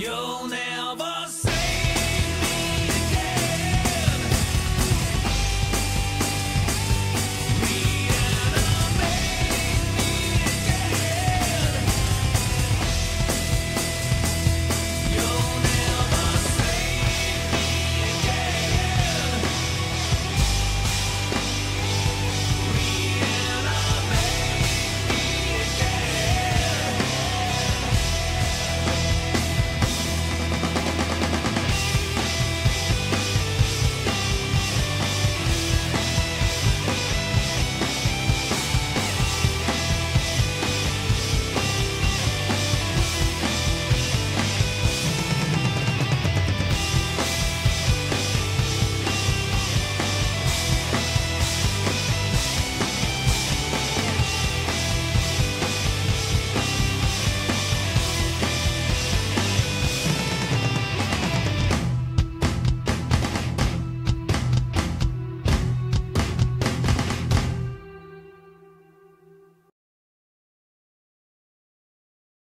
Yo.